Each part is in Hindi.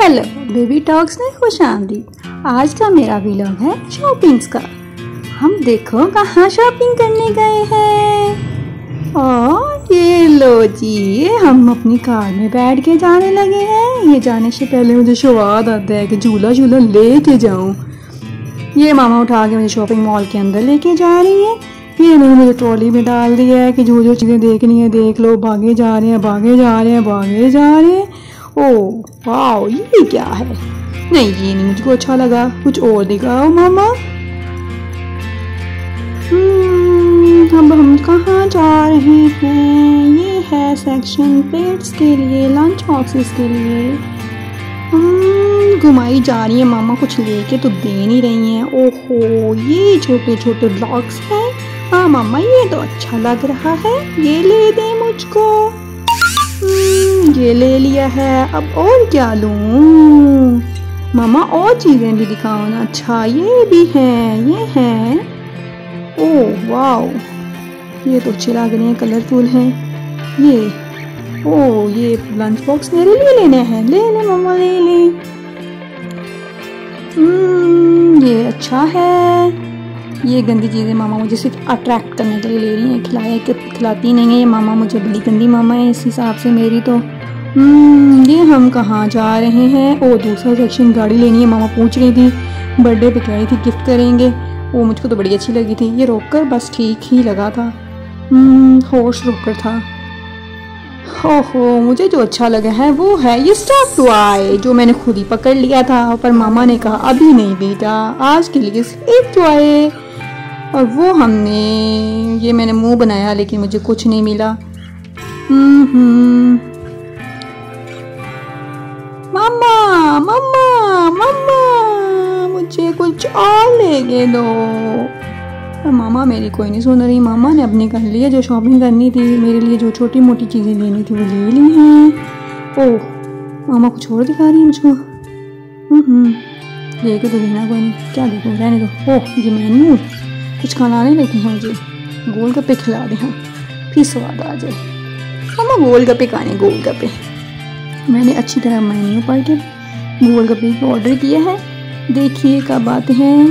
हेलो बेबी टॉक्स में खुश आमदी आज का मेरा व्लॉग है शॉपिंग्स का। हम देखो कहाँ शॉपिंग करने गए हैं। और ये लो जी, ये हम अपनी कार में बैठ के जाने लगे हैं। ये जाने से पहले मुझे स्वाद आता है कि झूला झूला लेके जाऊँ। ये मामा उठा के मुझे शॉपिंग मॉल के अंदर लेके जा रही है। ये इन्होंने मुझे ट्रॉली में डाल दिया है कि जो जो चीज़ें देखनी है देख लो। भागे जा रहे हैं, भागे जा रहे हैं, भागे जा रहे हैं। ओ वाओ ये क्या है? नहीं ये नहीं मुझको अच्छा लगा। कुछ और दिखाओ मामा। हम्म, अब हम कहाँ जा रहे हैं? ये है सेक्शन प्लेट्स के लिए लंच बॉक्सेस के लिए। हम्म, घुमाई जा रही है मामा। कुछ लेके तो दे नहीं रही हैं। ओहो ये छोटे छोटे ब्लॉक्स हैं। हाँ मामा ये तो अच्छा लग रहा है। ये ले दे मुझको। हम्म, ये ले लिया है अब और क्या लूँ? मामा और चीज़ें भी दिखाओ ना। अच्छा ये भी हैं ये हैं। Oh wow. ये तो अच्छे लग रहे हैं कलरफुल हैं। ये ओ ये लंच बॉक्स मेरे लिए लेने हैं। ले ले मामा ले ले। हम्म, ये अच्छा है। ये गंदी चीज़ें मामा मुझे सिर्फ़ अट्रैक्ट करने के लिए ले रही हैं खिलाया खिलाती नहीं है ये मामा मुझे बड़ी गंदी मामा है इस हिसाब से मेरी तो हम्म, ये हम कहाँ जा रहे हैं? ओ दूसरा सेक्शन गाड़ी लेनी है मामा पूछ रही थी बर्थडे पे कह थी गिफ्ट करेंगे। वो मुझको तो बड़ी अच्छी लगी थी ये रोककर बस ठीक ही लगा था। हम्म, होश रोककर था। ओहो मुझे जो अच्छा लगा है वो है ये स्टॉप टॉय जो मैंने खुद ही पकड़ लिया था पर मामा ने कहा अभी नहीं बेटा आज के लिए सिर्फ़ एक टॉय और वो हमने, ये मैंने मुँह बनाया, लेकिन मुझे कुछ नहीं मिला। मम्मा मम्मा मम्मा मुझे कुछ और लेके दो। पर मामा मेरी कोई नहीं सुन रही। मामा ने अपनी कर लिया जो शॉपिंग करनी थी, मेरे लिए जो छोटी मोटी चीज़ें लेनी थी, वो ले ली हैं। ओह, मामा कुछ और दिखा रही है मुझको? लेके तो देना कोई नहीं। क्या देखो? रहने दो। ओह, ये मेन्यू हैं मुझे गोल गप्पे खिला दे हाँ। फिर स्वाद आ जाए। मामा गोल गप्पे खाने गोल गप्पे मैंने अच्छी तरह मेन्यू पढ़ के गोल गप्पे को ऑर्डर किया है। देखिए कब आते हैं।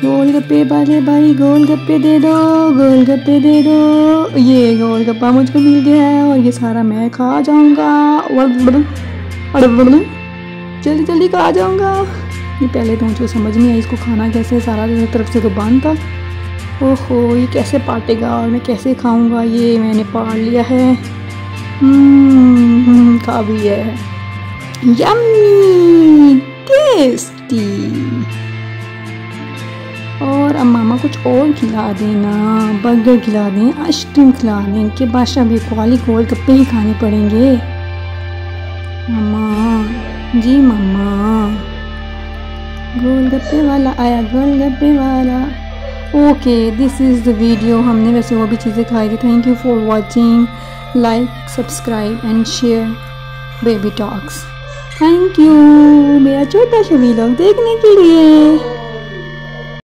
गोल गप्पे वाले भाई गोल गप्पे दे दो गोल गप्पे दे दो। ये गोल गप्पा मुझको मिल गया है और ये सारा मैं खा जाऊँगा। जल्दी जल्दी खा जाऊँगा। ये पहले तो मुझको समझ नहीं आई इसको खाना कैसे सारा तरफ़ से तो बंद था। ओहो ये कैसे पाटेगा और मैं कैसे खाऊँगा? ये मैंने पाड़ लिया है। हम्म, खा भी है। Yummy tasty. और अब मामा कुछ और खिला देना। बर्गर खिला दें आइसक्रीम खिला दें। इनके बादशाह भी क्वाली गोल गप्पे ही खाने पड़ेंगे। मामा जी मामा। गोल गप्पे वाला आया गोल गप्पे वाला। Okay this is the video हमने वैसे वो भी चीज़ें खाई थी. Thank you for watching like subscribe and share Baby Talks thank you मेरा छोटा वीलॉग देखने के लिए.